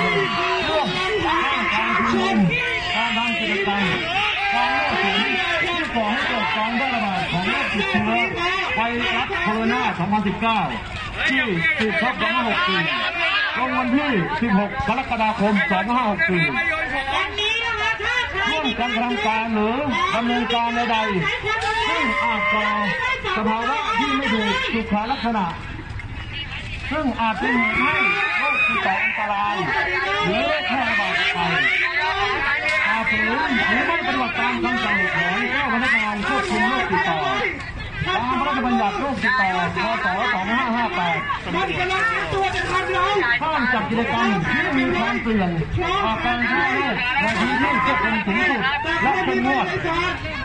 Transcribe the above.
โคโรนา2019ที่สืบทอด2564ลงวันที่ 16 กรกฎาคม 2564นี้นะคะถ้าใครร่วมกันระทำการหรือดำเนินการใดๆซึ่งอาจก่อสภาวะที่ไม่ถูกสุขลักษณะ ซึ่งอาจเป็นให้โรคติดต่อ ฝืนหรือไม่ปฏิบัติตามคำสั่งของเจ้าพนักงานควบคุมโรคติดต่อตามพระราชบัญญัติโรคติดต่อพศ2558มันกำลังตัวจะทำเราห้ามจัดกิจกรรมที่มีความเสี่ยงต่อการแพร่โรคในพื้นที่ควบคุมสูงสุดและเข้มงวด